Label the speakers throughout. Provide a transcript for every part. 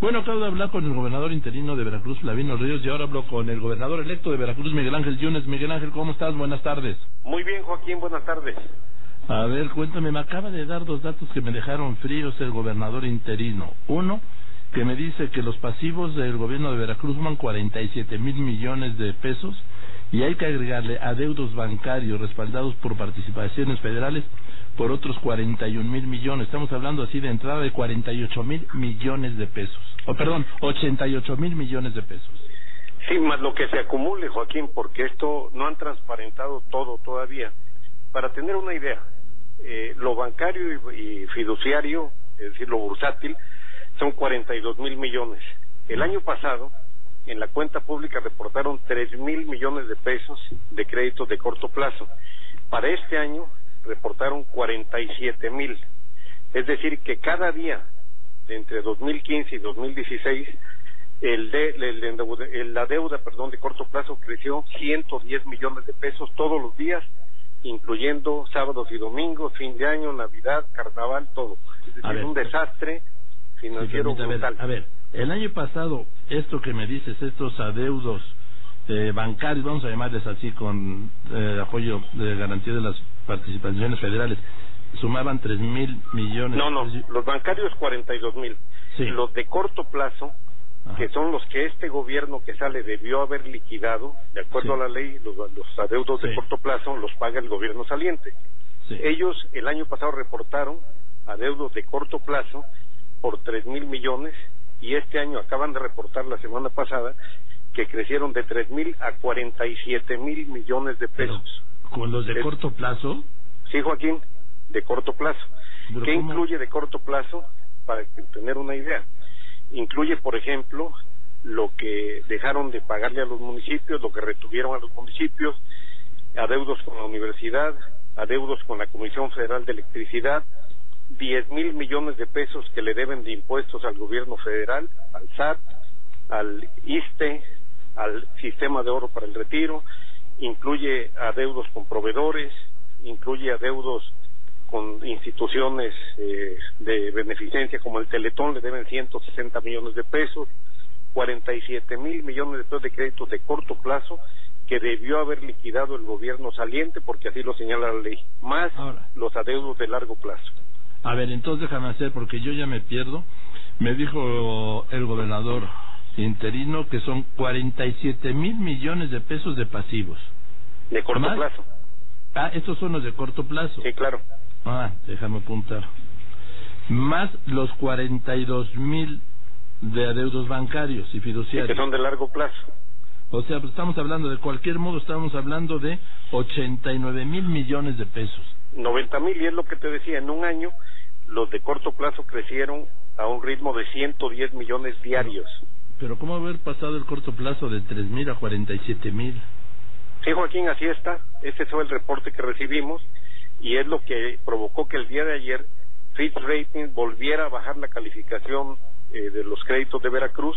Speaker 1: Bueno, acabo de hablar con el gobernador interino de Veracruz, Flavino Ríos, y ahora hablo con el gobernador electo de Veracruz, Miguel Ángel Yunes. Miguel Ángel, ¿cómo estás? Buenas tardes.
Speaker 2: Muy bien, Joaquín, buenas tardes.
Speaker 1: A ver, cuéntame, me acaba de dar dos datos que me dejaron fríos el gobernador interino. Uno, que me dice que los pasivos del gobierno de Veracruz suman 47 mil millones de pesos y hay que agregarle adeudos bancarios respaldados por participaciones federales por otros 41 mil millones. Estamos hablando así de entrada de 48 mil millones de pesos. O perdón, 88 mil millones de pesos.
Speaker 2: Sí, más lo que se acumule, Joaquín, porque esto no han transparentado todo todavía. Para tener una idea, eh, lo bancario y, fiduciario, es decir, lo bursátil, son 42 mil millones. El año pasado, en la cuenta pública reportaron 3 mil millones de pesos de créditos de corto plazo. Para este año reportaron 47 mil. Es decir, que cada día, entre 2015 y 2016, el de, el, la deuda perdón, de corto plazo creció 110 millones de pesos todos los días, incluyendo sábados y domingos, fin de año, Navidad, Carnaval, todo. Es decir, un desastre financiero brutal.
Speaker 1: a ver, el año pasado, esto que me dices, estos adeudos eh, bancarios, vamos a llamarles así, con eh, apoyo de garantía de las participaciones federales, sumaban tres mil millones.
Speaker 2: No, no, los bancarios 42 mil. Los de corto plazo, que son los que este gobierno que sale debió haber liquidado, de acuerdo a la ley, los, adeudos de corto plazo los paga el gobierno saliente. Ellos el año pasado reportaron adeudos de corto plazo por tres mil millones y este año acaban de reportar la semana pasada que crecieron de tres mil a cuarenta y siete mil millones de pesos.
Speaker 1: ¿Con los de corto plazo?
Speaker 2: Sí, Joaquín, de corto plazo. ¿Qué incluye de corto plazo? Para tener una idea. Incluye, por ejemplo, lo que dejaron de pagarle a los municipios, lo que retuvieron a los municipios, adeudos con la universidad, adeudos con la Comisión Federal de Electricidad, diez mil millones de pesos que le deben de impuestos al gobierno federal, al SAT, al ISTE, al sistema de oro para el retiro, incluye adeudos con proveedores, incluye adeudos con instituciones eh, de beneficencia como el Teletón, le deben 160 millones de pesos, 47 mil millones de pesos de créditos de corto plazo que debió haber liquidado el gobierno saliente, porque así lo señala la ley, más los adeudos de largo plazo.
Speaker 1: A ver, entonces déjame hacer, porque yo ya me pierdo. Me dijo el gobernador interino que son 47 mil millones de pesos de pasivos.
Speaker 2: De corto plazo.
Speaker 1: Ah, estos son los de corto plazo.
Speaker 2: Sí, claro.
Speaker 1: Ah, déjame apuntar. Más los 42 mil de adeudos bancarios y fiduciarios.
Speaker 2: que son de largo plazo.
Speaker 1: O sea, pues estamos hablando, de cualquier modo, estamos hablando de 89 mil millones de pesos.
Speaker 2: 90 mil, y es lo que te decía, en un año los de corto plazo crecieron a un ritmo de 110 millones diarios.
Speaker 1: Pero ¿cómo haber pasado el corto plazo de 3 mil a 47 mil?
Speaker 2: Sí, Joaquín, así está. Ese fue el reporte que recibimos y es lo que provocó que el día de ayer Fitch Ratings volviera a bajar la calificación eh, de los créditos de Veracruz,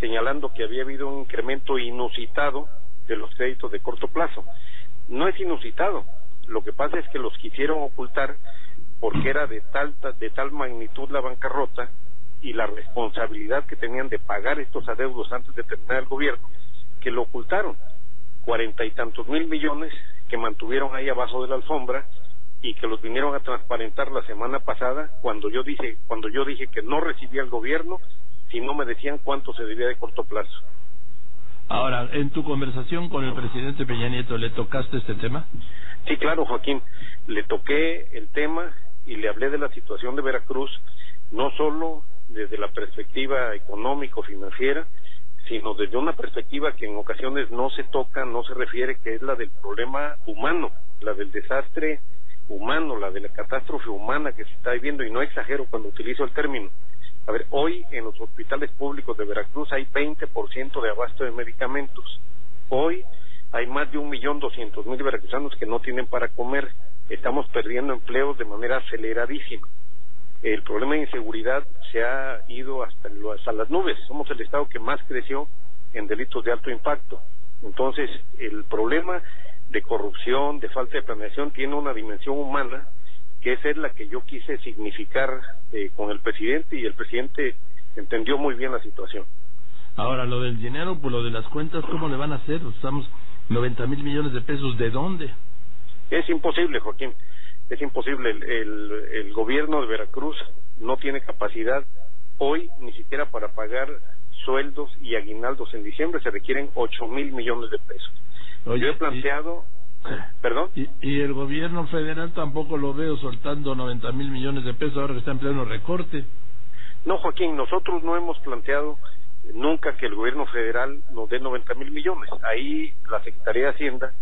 Speaker 2: señalando que había habido un incremento inusitado de los créditos de corto plazo. No es inusitado, lo que pasa es que los quisieron ocultar porque era de tal, de tal magnitud la bancarrota y la responsabilidad que tenían de pagar estos adeudos antes de terminar el gobierno, que lo ocultaron. Cuarenta y tantos mil millones que mantuvieron ahí abajo de la alfombra y que los vinieron a transparentar la semana pasada cuando yo dije cuando yo dije que no recibía el gobierno si no me decían cuánto se debía de corto plazo.
Speaker 1: Ahora, en tu conversación con el presidente Peña Nieto, ¿le tocaste este tema?
Speaker 2: Sí, claro, Joaquín. Le toqué el tema y le hablé de la situación de Veracruz, no solo desde la perspectiva económico-financiera, sino desde una perspectiva que en ocasiones no se toca, no se refiere, que es la del problema humano, la del desastre humano, la de la catástrofe humana que se está viviendo, y no exagero cuando utilizo el término. A ver, hoy en los hospitales públicos de Veracruz hay 20% de abasto de medicamentos. Hoy hay más de un millón doscientos mil veracruzanos que no tienen para comer. Estamos perdiendo empleos de manera aceleradísima el problema de inseguridad se ha ido hasta, hasta las nubes. Somos el estado que más creció en delitos de alto impacto. Entonces, el problema de corrupción, de falta de planeación, tiene una dimensión humana que es la que yo quise significar eh, con el presidente y el presidente entendió muy bien la situación.
Speaker 1: Ahora, lo del dinero, pues lo de las cuentas, ¿cómo le van a hacer? Estamos 90 mil millones de pesos, ¿de dónde?
Speaker 2: Es imposible, Joaquín, es imposible. El, el, el gobierno de Veracruz no tiene capacidad hoy ni siquiera para pagar sueldos y aguinaldos en diciembre, se requieren 8 mil millones de pesos. Yo he planteado... ¿Perdón?
Speaker 1: Y, y, el gobierno federal tampoco lo veo soltando 90 mil millones de pesos ahora que está en pleno recorte.
Speaker 2: No, Joaquín, nosotros no hemos planteado nunca que el gobierno federal nos dé 90 mil millones. Ahí la Secretaría de Hacienda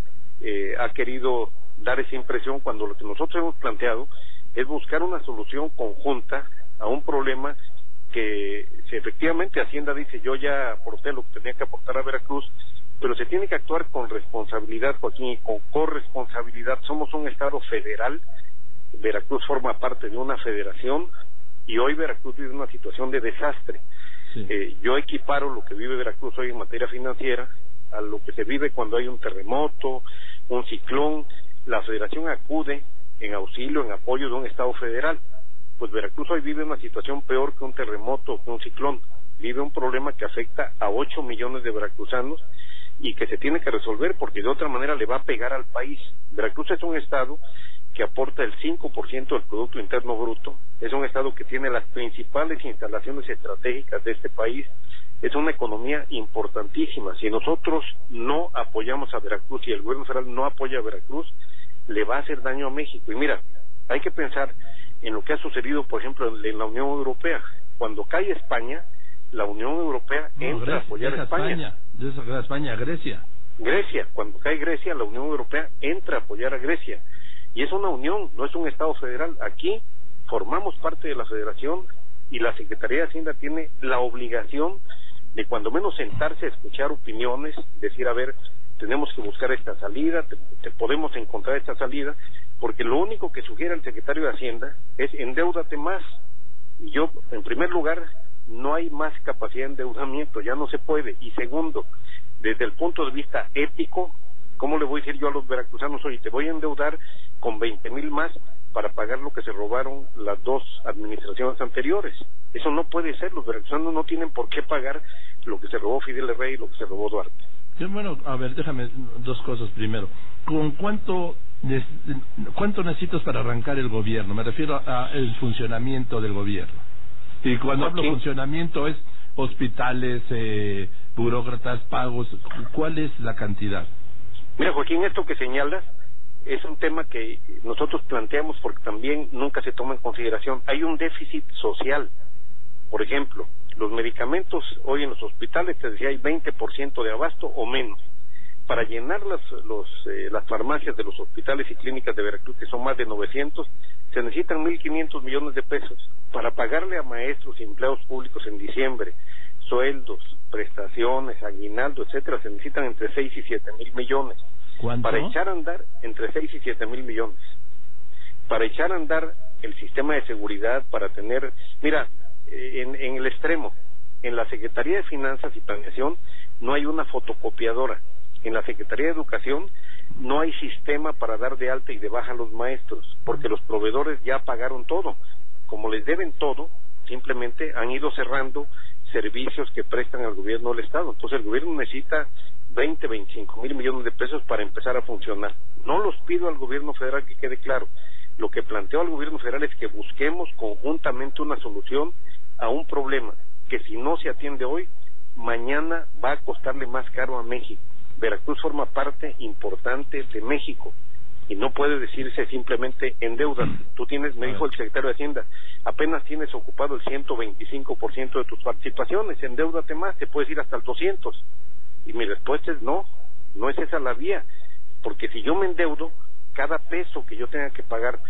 Speaker 2: eh, ha querido dar esa impresión cuando lo que nosotros hemos planteado es buscar una solución conjunta a un problema que si efectivamente Hacienda dice yo ya aporté lo que tenía que aportar a Veracruz, pero se tiene que actuar con responsabilidad, Joaquín, y con corresponsabilidad. Somos un Estado federal, Veracruz forma parte de una federación y hoy Veracruz vive una situación de desastre. Eh, yo equiparo lo que vive Veracruz hoy en materia financiera a lo que se vive cuando hay un terremoto, un ciclón. La federación acude en auxilio, en apoyo de un Estado federal. Pues Veracruz hoy vive una situación peor que un terremoto o que un ciclón. Vive un problema que afecta a 8 millones de veracruzanos y que se tiene que resolver porque de otra manera le va a pegar al país. Veracruz es un Estado que aporta el 5% del Producto Interno Bruto, es un Estado que tiene las principales instalaciones estratégicas de este país, es una economía importantísima. Si nosotros no apoyamos a Veracruz y el gobierno federal no apoya a Veracruz, le va a hacer daño a México. Y mira, hay que pensar en lo que ha sucedido, por ejemplo, en la Unión Europea. Cuando cae España, la Unión Europea entra a apoyar a España.
Speaker 1: España. España, Grecia.
Speaker 2: Grecia, cuando cae Grecia, la Unión Europea entra a apoyar a Grecia. Y es una unión, no es un Estado federal. Aquí formamos parte de la federación y la Secretaría de Hacienda tiene la obligación de cuando menos sentarse a escuchar opiniones, decir, a ver, tenemos que buscar esta salida, te, podemos encontrar esta salida, porque lo único que sugiere el secretario de Hacienda es endeudate más. Y yo, en primer lugar, no hay más capacidad de endeudamiento, ya no se puede. Y segundo, desde el punto de vista ético, ¿cómo le voy a decir yo a los veracruzanos, oye, te voy a endeudar con 20 mil más para pagar lo que se robaron las dos administraciones anteriores. Eso no puede ser, los veracruzanos no tienen por qué pagar lo que se robó Fidel Rey y lo que se robó Duarte.
Speaker 1: bueno, a ver, déjame dos cosas primero. ¿Con cuánto cuánto necesitas para arrancar el gobierno? Me refiero al funcionamiento del gobierno. Y cuando hablo funcionamiento es hospitales, eh, burócratas, pagos, ¿cuál es la cantidad?
Speaker 2: Mira, Joaquín, esto que señalas es un tema que nosotros planteamos porque también nunca se toma en consideración. Hay un déficit social. Por ejemplo, los medicamentos hoy en los hospitales, te decía, hay 20% de abasto o menos. Para llenar las, los, eh, las farmacias de los hospitales y clínicas de Veracruz, que son más de 900, se necesitan 1.500 millones de pesos. Para pagarle a maestros y empleados públicos en diciembre, sueldos, prestaciones, aguinaldo, etcétera, se necesitan entre 6 y 7 mil millones. Para echar a andar entre 6 y 7 mil millones. Para echar a andar el sistema de seguridad, para tener... Mira, eh, en, en el extremo, en la Secretaría de Finanzas y Planeación no hay una fotocopiadora. En la Secretaría de Educación no hay sistema para dar de alta y de baja a los maestros, porque los proveedores ya pagaron todo. Como les deben todo, simplemente han ido cerrando servicios que prestan al gobierno del Estado. Entonces el gobierno necesita 20, 25 mil millones de pesos para empezar a funcionar. No los pido al gobierno federal que quede claro. Lo que planteo al gobierno federal es que busquemos conjuntamente una solución a un problema que si no se atiende hoy, mañana va a costarle más caro a México. Veracruz forma parte importante de México y no puede decirse simplemente en deuda. Tú tienes, me dijo el secretario de Hacienda, apenas tienes ocupado el 125% de tus participaciones, endeudate más, te puedes ir hasta el 200. Y mi respuesta es no, no es esa la vía, porque si yo me endeudo, cada peso que yo tenga que pagar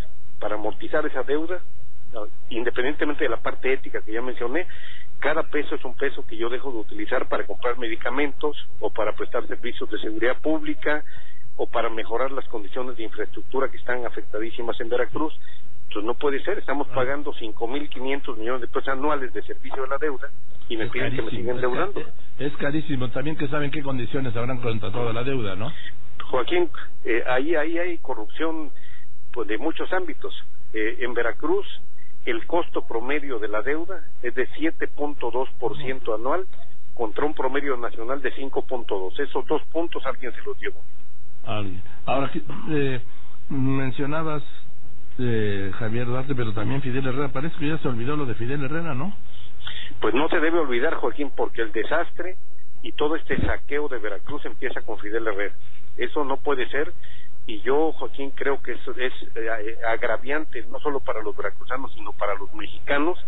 Speaker 2: para amortizar esa deuda, independientemente de la parte ética que ya mencioné, cada peso es un peso que yo dejo de utilizar para comprar medicamentos o para prestar servicios de seguridad pública o para mejorar las condiciones de infraestructura que están afectadísimas en Veracruz. Entonces no puede ser, estamos ah. pagando 5.500 millones de pesos anuales de servicio de la deuda y me piden que me sigan endeudando.
Speaker 1: Es, carísimo, también que saben qué condiciones habrán contratado la deuda, ¿no?
Speaker 2: Joaquín, eh, ahí, ahí hay corrupción pues, de muchos ámbitos. Eh, en Veracruz el costo promedio de la deuda es de 7.2% anual contra un promedio nacional de 5.2. Esos dos puntos alguien se los llevó.
Speaker 1: Alguien. Ahora, eh, mencionabas eh, Javier Duarte, pero también Fidel Herrera. Parece que ya se olvidó lo de Fidel Herrera, ¿no?
Speaker 2: Pues no se debe olvidar, Joaquín, porque el desastre y todo este saqueo de Veracruz empieza con Fidel Herrera. Eso no puede ser y yo, Joaquín, creo que eso es eh, agraviante no solo para los veracruzanos, sino para los mexicanos,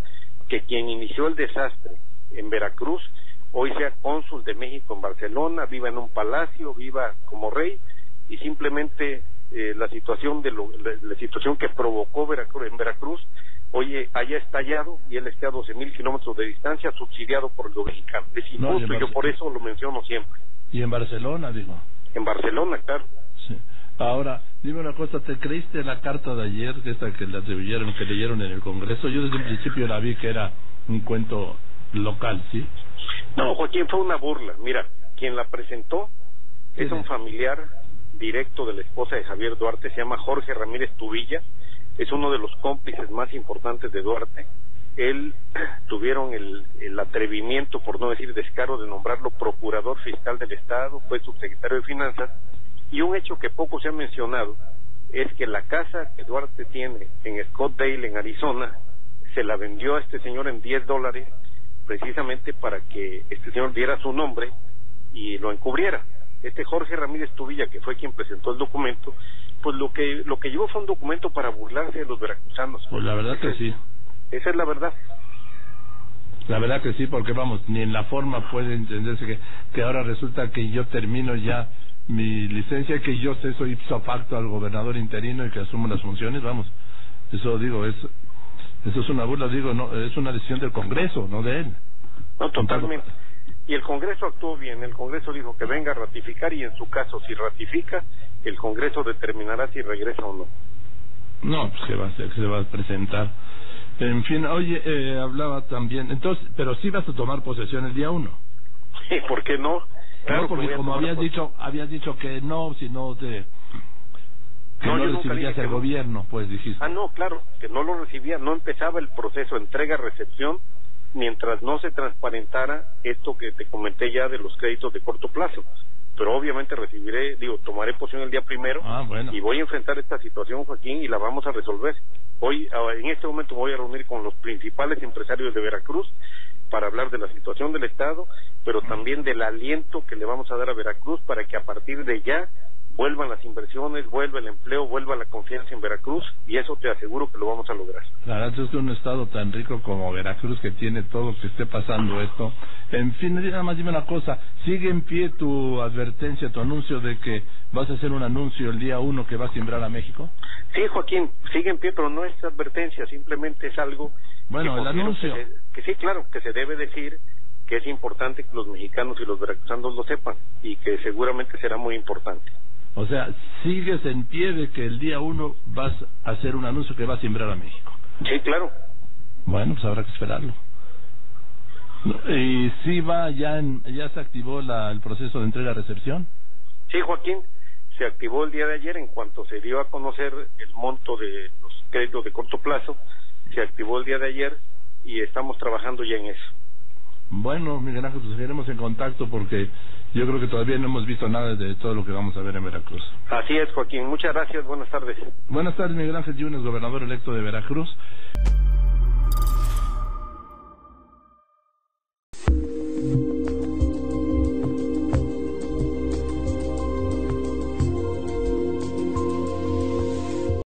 Speaker 2: que quien inició el desastre en Veracruz hoy sea cónsul de México en Barcelona, viva en un palacio, viva como rey y simplemente eh, la situación de la, situación que provocó Veracruz, en Veracruz hoy haya estallado y él esté a 12 mil kilómetros de distancia subsidiado por el mexicano. Es injusto y yo por eso lo menciono siempre.
Speaker 1: Y en Barcelona, digo.
Speaker 2: En Barcelona, claro.
Speaker 1: Sí. Ahora, dime una cosa, ¿te creíste la carta de ayer, esta que le atribuyeron, que leyeron en el Congreso? Yo desde el principio la vi que era un cuento local, ¿sí?
Speaker 2: No, Joaquín, fue una burla. Mira, quien la presentó es un familiar directo de la esposa de Javier Duarte, se llama Jorge Ramírez Tubilla, es uno de los cómplices más importantes de Duarte. Él tuvieron el, el atrevimiento, por no decir descaro, de nombrarlo procurador fiscal del Estado, fue subsecretario de Finanzas, y un hecho que poco se ha mencionado es que la casa que Duarte tiene en Scottsdale, en Arizona, se la vendió a este señor en 10 dólares precisamente para que este señor diera su nombre y lo encubriera. Este Jorge Ramírez Tubilla, que fue quien presentó el documento, pues lo que lo que llevó fue un documento para burlarse de los veracruzanos.
Speaker 1: Pues la verdad que sí.
Speaker 2: Esa es la verdad.
Speaker 1: La verdad que sí, porque vamos, ni en la forma puede entenderse que, que ahora resulta que yo termino ya mi licencia, que yo soy ipso facto al gobernador interino y que asumo las funciones, vamos, eso digo, es eso es una burla, digo, no, es una decisión del Congreso, no de él.
Speaker 2: No, totalmente. Y el Congreso actuó bien, el Congreso dijo que venga a ratificar y en su caso, si ratifica, el Congreso determinará si regresa o no.
Speaker 1: No, pues que va a ser, que se va a presentar. En fin, oye, eh, hablaba también, entonces, pero sí vas a tomar posesión el día uno.
Speaker 2: Sí, ¿por qué no?
Speaker 1: Claro, porque como habías dicho, habías dicho que no, si no te que no, no recibías el gobierno, pues dijiste.
Speaker 2: Ah, no, claro, que no lo recibía, no empezaba el proceso entrega-recepción mientras no se transparentara esto que te comenté ya de los créditos de corto plazo. Pero obviamente recibiré, digo, tomaré posición el día primero
Speaker 1: ah,
Speaker 2: y voy a enfrentar esta situación, Joaquín, y la vamos a resolver. Hoy, en este momento, voy a reunir con los principales empresarios de Veracruz para hablar de la situación del Estado, pero también del aliento que le vamos a dar a Veracruz para que a partir de ya vuelvan las inversiones, vuelva el empleo, vuelva la confianza en Veracruz y eso te aseguro que lo vamos a lograr.
Speaker 1: La verdad es que un estado tan rico como Veracruz que tiene todo que esté pasando esto. En fin, nada más dime una cosa, ¿sigue en pie tu advertencia, tu anuncio de que vas a hacer un anuncio el día uno que va a sembrar a México?
Speaker 2: Sí, Joaquín, sigue en pie, pero no es advertencia, simplemente es algo...
Speaker 1: Bueno, el anuncio.
Speaker 2: que sí, claro, que se debe decir que es importante que los mexicanos y los veracruzanos lo sepan y que seguramente será muy importante.
Speaker 1: O sea, sigues en pie de que el día uno vas a hacer un anuncio que va a sembrar a México.
Speaker 2: Sí, claro.
Speaker 1: Bueno, pues habrá que esperarlo. ¿Y si va ya ya se activó la, el proceso de entrega-recepción?
Speaker 2: Sí, Joaquín, se activó el día de ayer en cuanto se dio a conocer el monto de los créditos de corto plazo, se activó el día de ayer y estamos trabajando ya en eso.
Speaker 1: Bueno, Miguel Ángel, pues seguiremos en contacto porque yo creo que todavía no hemos visto nada de todo lo que vamos a ver en Veracruz.
Speaker 2: Así es, Joaquín. Muchas gracias. Buenas tardes.
Speaker 1: Buenas tardes, Miguel Ángel Yunes, gobernador electo de Veracruz.